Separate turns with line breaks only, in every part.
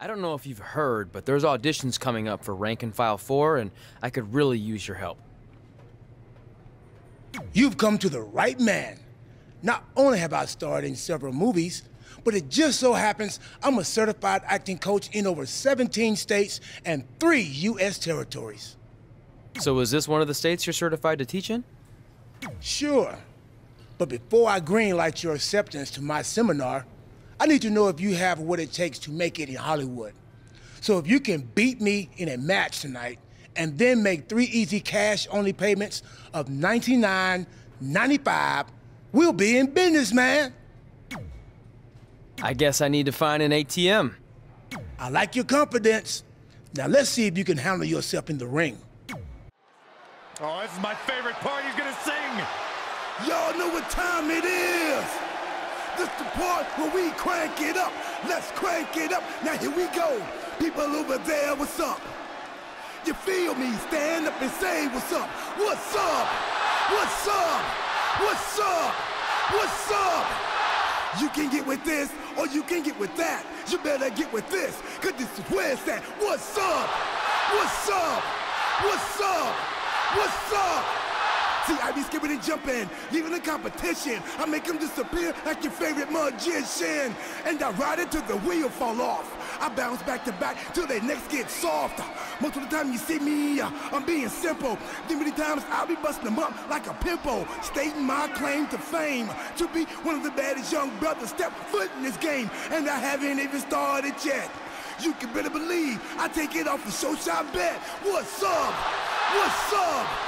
I don't know if you've heard, but there's auditions coming up for Rank and File 4, and I could really use your help.
You've come to the right man. Not only have I starred in several movies, but it just so happens I'm a certified acting coach in over 17 states and three U.S. territories.
So is this one of the states you're certified to teach in?
Sure. But before I greenlight your acceptance to my seminar, I need to know if you have what it takes to make it in Hollywood. So if you can beat me in a match tonight and then make three easy cash-only payments of $99.95, we'll be in business, man.
I guess I need to find an ATM.
I like your confidence. Now let's see if you can handle yourself in the ring.
Oh, this is my favorite part. He's gonna sing.
Y'all know what time it is. This the part where we crank it up. Let's crank it up. Now here we go. People over there, what's up? You feel me? Stand up and say what's up. What's up? What's up? What's up? What's up? You can get with this or you can get with that. You better get with this, cause this is where it's at. What's up? What's up? What's up? What's up? I be skipping and jumping, leaving the competition. I make them disappear like your favorite magician. And I ride it till the wheel fall off. I bounce back to back till their necks get soft. Most of the time you see me, uh, I'm being simple. Then many times I'll be busting them up like a pimple, stating my claim to fame. To be one of the baddest young brothers step foot in this game, and I haven't even started yet. You can better believe I take it off the show shot bet. What's up? What's up?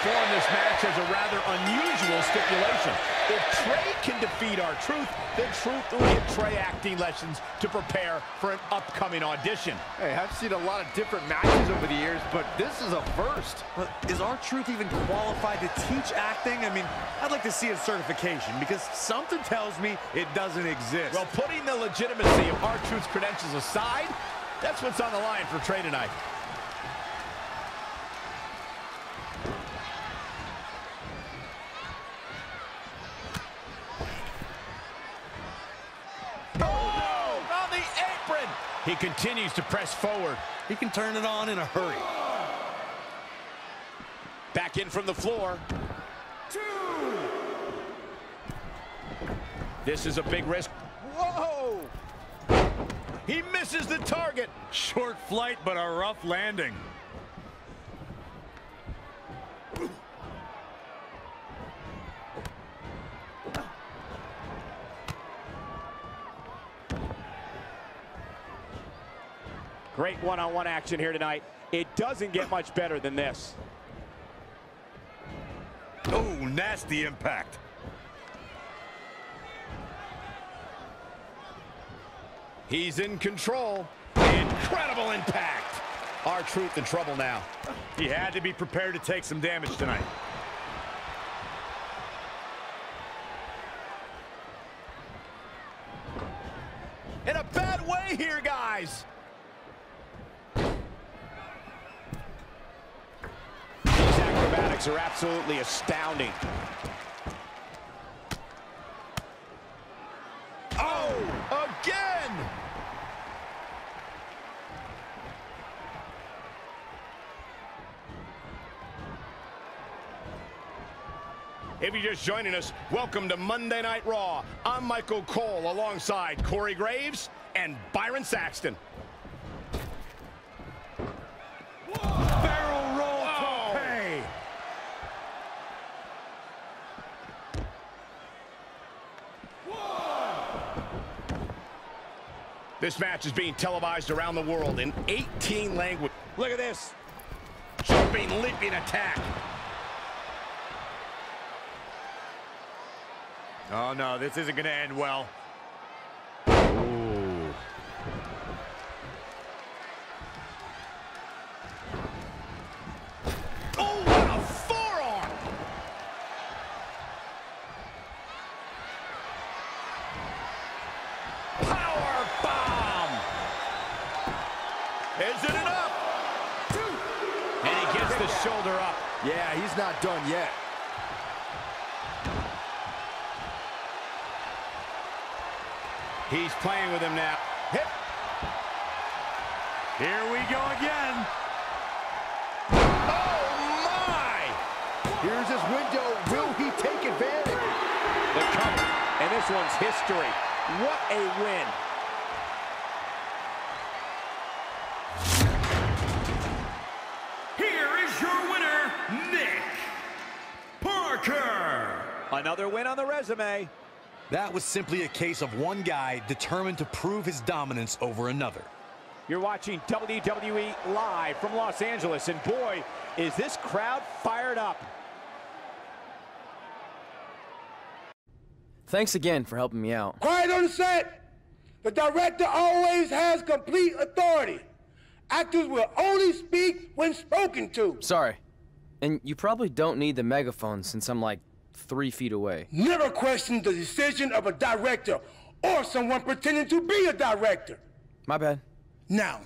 We've been informed this match has a rather unusual stipulation. If Tre can defeat R-Truth, then Truth will get Tre acting lessons to prepare for an upcoming audition.
Hey, I've seen a lot of different matches over the years, but this is a first.
But is R-Truth even qualified to teach acting? I mean, I'd like to see a certification because something tells me it doesn't exist.
Well, putting the legitimacy of our Truth's credentials aside, that's what's on the line for Tre tonight. Oh, on the apron. He continues to press forward.
he can turn it on in a hurry.
Back in from the floor. Two. This is a big risk. Whoa! He misses the target.
Short flight, but a rough landing.
Great one-on-one action here tonight. It doesn't get much better than this.
Oh, nasty impact.
He's in control. Incredible impact. R-Truth in trouble now.
He had to be prepared to take some damage tonight.
In a bad way here, guys. These are absolutely astounding. Oh, again! If you're just joining us, welcome to Monday Night Raw. I'm Michael Cole alongside Corey Graves and Byron Saxton.
Barrel roll
Oh.
to pay.
This match is being televised around the world in 18 languages. Look at this. Jumping, leaping attack.
Oh, no, this isn't going to end well.
it up. And he gets the shoulder up.
Yeah, he's not done yet.
He's playing with him now. Hit.
Here we go again.
Oh, my!
Here's his window. Will he take advantage?
The cover. And this one's history. What a win. Another win on the resume.
That was simply a case of one guy determined to prove his dominance over another.
You're watching WWE live from Los Angeles, and boy, is this crowd fired up.
Thanks again for helping me out.
Quiet on the set. The director always has complete authority. Actors will only speak when spoken to.
Sorry. And you probably don't need the megaphone since I'm like three feet away.
Never question the decision of a director or someone pretending to be a director.
My bad.
Now,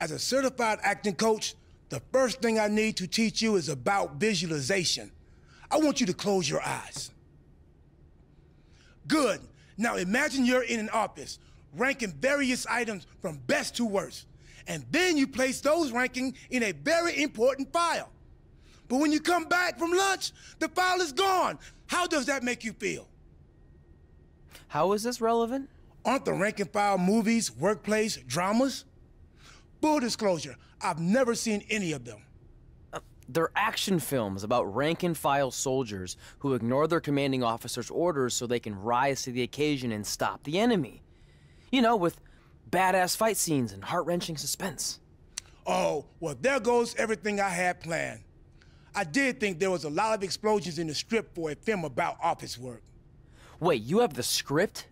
as a certified acting coach, the first thing I need to teach you is about visualization. I want you to close your eyes. Good. Now imagine you're in an office, ranking various items from best to worst. And then you place those rankings in a very important file. But when you come back from lunch, the file is gone. How does that make you feel?
How is this relevant?
Aren't the rank and file movies, workplace, dramas? Full disclosure, I've never seen any of them.
Uh, they're action films about rank and file soldiers who ignore their commanding officer's orders so they can rise to the occasion and stop the enemy. You know, with badass fight scenes and heart wrenching suspense.
Oh, well, there goes everything I had planned. I did think there was a lot of explosions in the script for a film about office work.
Wait, you have the script?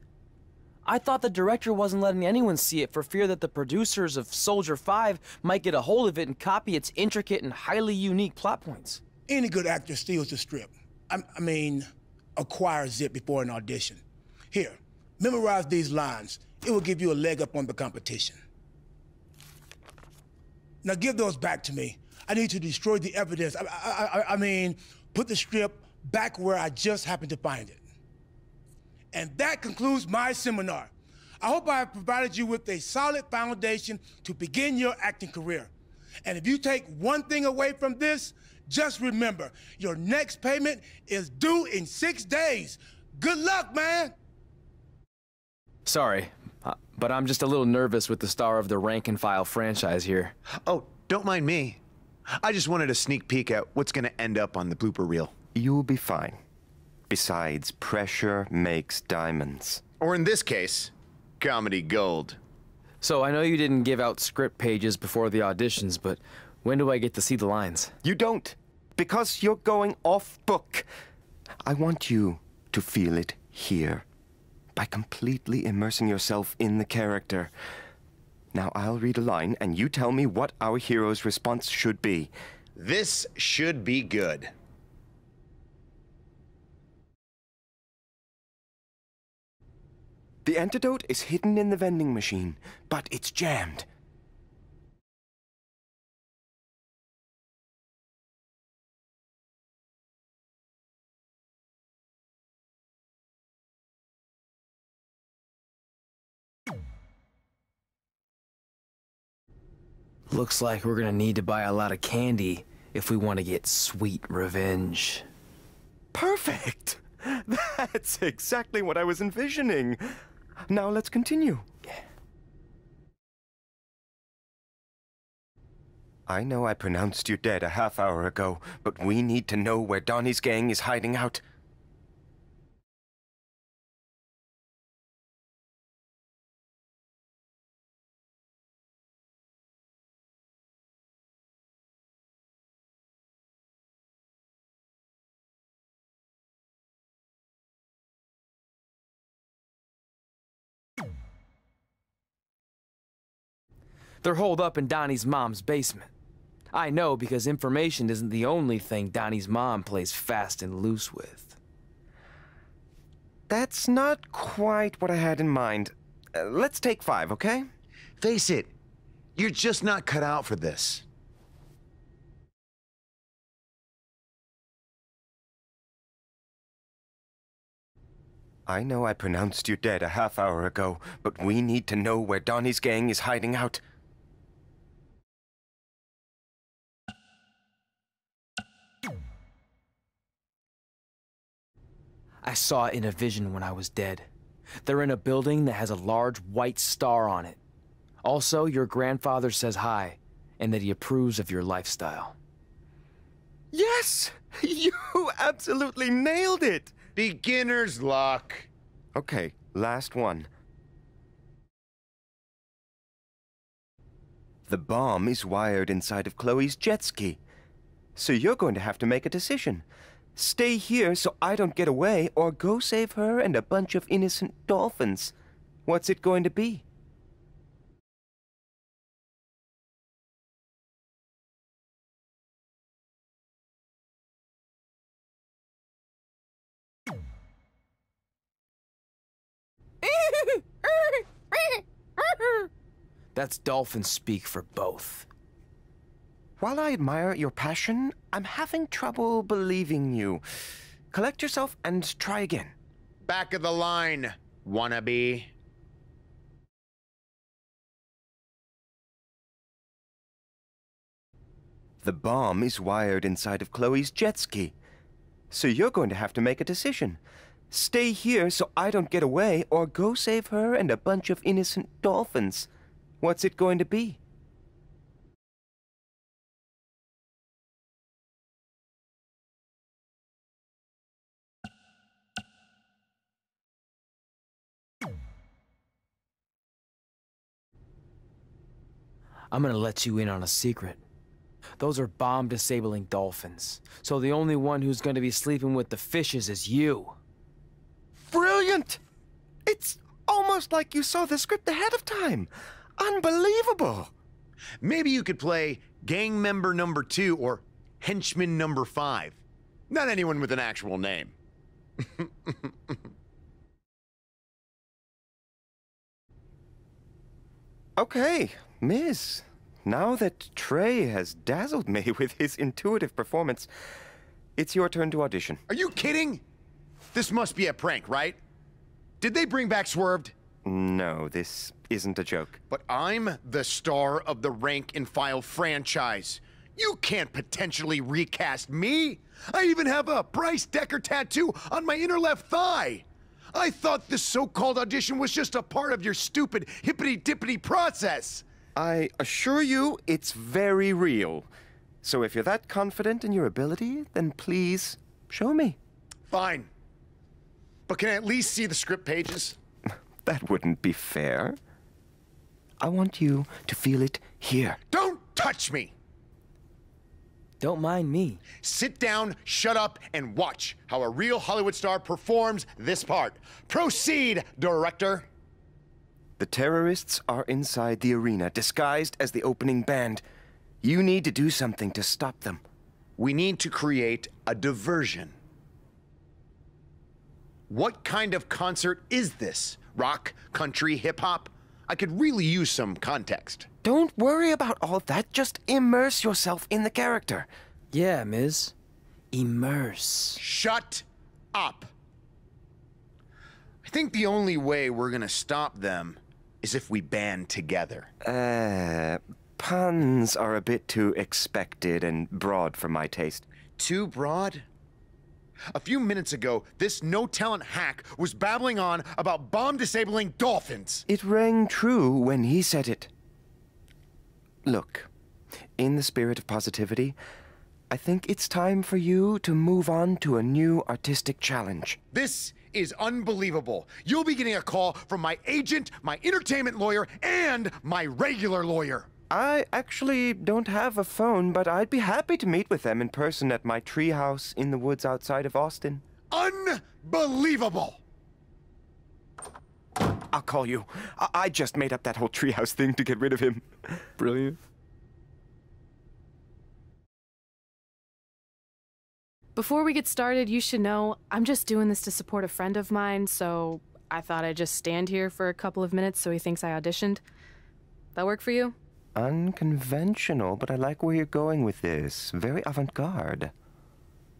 I thought the director wasn't letting anyone see it for fear that the producers of Soldier 5 might get a hold of it and copy its intricate and highly unique plot points.
Any good actor steals the script. I, I mean, acquires it before an audition. Here, memorize these lines. It will give you a leg up on the competition. Now give those back to me. I need to destroy the evidence. I, I, I, I mean, put the strip back where I just happened to find it. And that concludes my seminar. I hope I have provided you with a solid foundation to begin your acting career. And if you take one thing away from this, just remember your next payment is due in six days. Good luck, man.
Sorry, uh, but I'm just a little nervous with the star of the rank and file franchise here.
Oh, don't mind me. I just wanted a sneak peek at what's going to end up on the blooper reel.
You'll be fine. Besides, pressure makes diamonds.
Or in this case, comedy gold.
So I know you didn't give out script pages before the auditions, but when do I get to see the lines?
You don't, because you're going off book. I want you to feel it here by completely immersing yourself in the character. Now I'll read a line, and you tell me what our hero's response should be.
This should be good.
The antidote is hidden in the vending machine, but it's jammed.
Looks like we're gonna need to buy a lot of candy if we want to get sweet revenge.
Perfect! That's exactly what I was envisioning. Now let's continue. I know I pronounced you dead a half hour ago, but we need to know where Donnie's gang is hiding out.
They're holed up in Donnie's mom's basement. I know because information isn't the only thing Donnie's mom plays fast and loose with.
That's not quite what I had in mind. Uh, let's take five, okay?
Face it, you're just not cut out for this.
I know I pronounced you dead a half hour ago, but we need to know where Donnie's gang is hiding out.
I saw it in a vision when I was dead. They're in a building that has a large white star on it. Also, your grandfather says hi, and that he approves of your lifestyle.
Yes! You absolutely nailed it!
Beginner's luck.
Okay, last one. The bomb is wired inside of Chloe's jet ski. So you're going to have to make a decision. Stay here so I don't get away, or go save her and a bunch of innocent dolphins. What's it going to be?
That's dolphin speak for both.
While I admire your passion, I'm having trouble believing you. Collect yourself and try again.
Back of the line, wannabe.
The bomb is wired inside of Chloe's jet ski. So you're going to have to make a decision. Stay here so I don't get away, or go save her and a bunch of innocent dolphins. What's it going to be?
I'm gonna let you in on a secret. Those are bomb disabling dolphins. So the only one who's gonna be sleeping with the fishes is you.
Brilliant! It's almost like you saw the script ahead of time. Unbelievable!
Maybe you could play gang member number two or henchman number five. Not anyone with an actual name.
Okay, Miss. Now that Tre has dazzled me with his intuitive performance, it's your turn to audition.
Are you kidding? This must be a prank, right? Did they bring back Swerved?
No, this isn't a joke.
But I'm the star of the rank and file franchise. You can't potentially recast me. I even have a Bryce Decker tattoo on my inner left thigh. I thought this so-called audition was just a part of your stupid hippity-dippity process.
I assure you it's very real. So if you're that confident in your ability, then please show me.
Fine. But can I at least see the script pages?
That wouldn't be fair. I want you to feel it here.
Don't touch me!
Don't mind me.
Sit down, shut up, and watch how a real Hollywood star performs this part. Proceed, director.
The terrorists are inside the arena, disguised as the opening band. You need to do something to stop them.
We need to create a diversion. What kind of concert is this? Rock, country, hip hop? I could really use some context.
Don't worry about all that. Just immerse yourself in the character.
Yeah, Ms. Immerse.
Shut up. I think the only way we're gonna stop them is if we band together.
Uh, puns are a bit too expected and broad for my taste.
Too broad? A few minutes ago, this no talent hack was babbling on about bomb disabling dolphins.
It rang true when he said it. Look, in the spirit of positivity, I think it's time for you to move on to a new artistic challenge.
This is unbelievable. You'll be getting a call from my agent, my entertainment lawyer, and my regular lawyer.
I actually don't have a phone, but I'd be happy to meet with them in person at my treehouse in the woods outside of Austin.
Unbelievable!
I'll call you. I, I just made up that whole treehouse thing to get rid of him. Brilliant.
Before we get started, you should know I'm just doing this to support a friend of mine, so I thought I'd just stand here for a couple of minutes so he thinks I auditioned. That work for you?
Unconventional, but I like where you're going with this. Very avant-garde.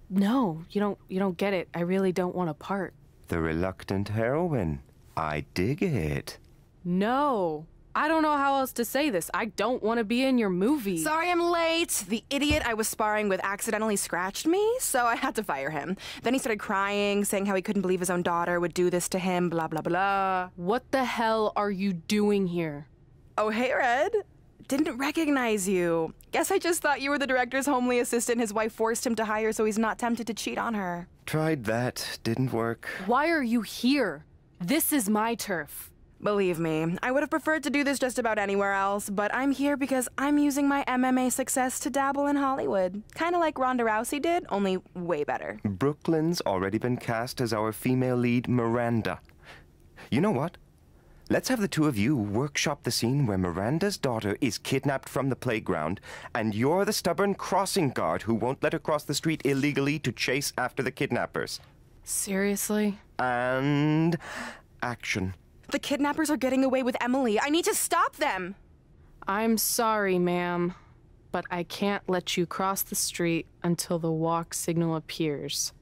No, you don't you don't get it. I really don't want a part.
the reluctant heroine. I dig it.
No. I don't know how else to say this. I don't want to be in your movie.
Sorry I'm late. The idiot I was sparring with accidentally scratched me, so I had to fire him. Then he started crying, saying how he couldn't believe his own daughter would do this to him, blah, blah, blah.
What the hell are you doing here?
Oh, hey, Red. Didn't recognize you. Guess I just thought you were the director's homely assistant his wife forced him to hire so he's not tempted to cheat on her.
Tried that, didn't work.
Why are you here? This is my turf.
Believe me, I would have preferred to do this just about anywhere else, but I'm here because I'm using my MMA success to dabble in Hollywood. Kind of like Ronda Rousey did, only way better.
Brooklyn's already been cast as our female lead, Miranda. You know what? Let's have the two of you workshop the scene where Miranda's daughter is kidnapped from the playground, and you're the stubborn crossing guard who won't let her cross the street illegally to chase after the kidnappers.
Seriously?
And action.
The kidnappers are getting away with Emily. I need to stop them.
I'm sorry, ma'am, but I can't let you cross the street until the walk signal appears.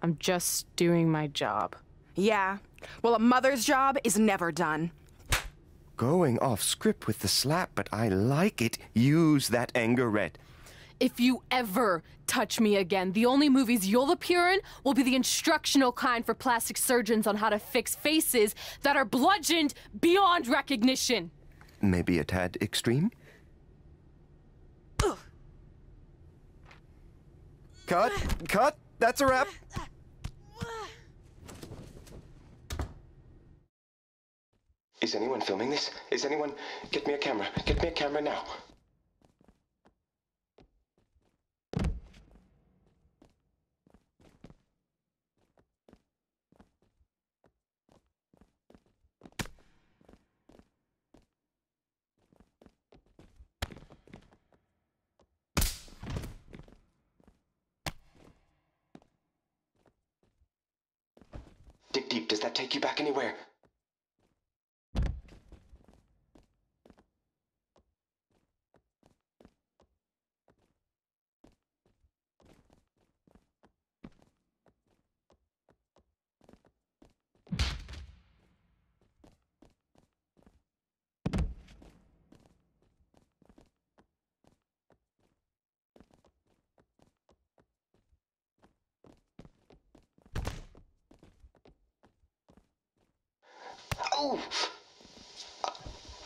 I'm just doing my job.
Yeah. Well, a mother's job is never done.
Going off script with the slap, but I like it. Use that anger red.
If you ever touch me again, the only movies you'll appear in will be the instructional kind for plastic surgeons on how to fix faces that are bludgeoned beyond recognition.
Maybe a tad extreme?
Ugh.
Cut! Cut! That's a wrap! Is anyone filming this? Is anyone... Get me a camera. Get me a camera now. Dig deep. Does that take you back anywhere?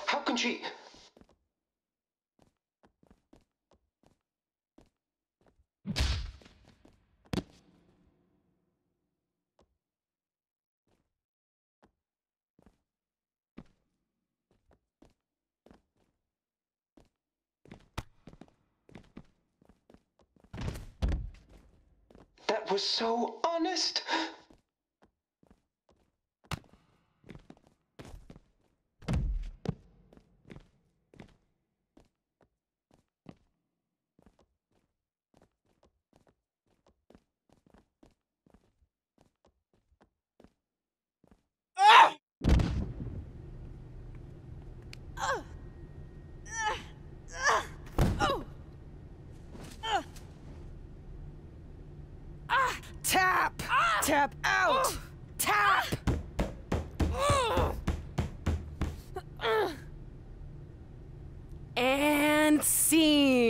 How can she... That was so honest!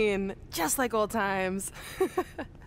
Scene! Just like old times.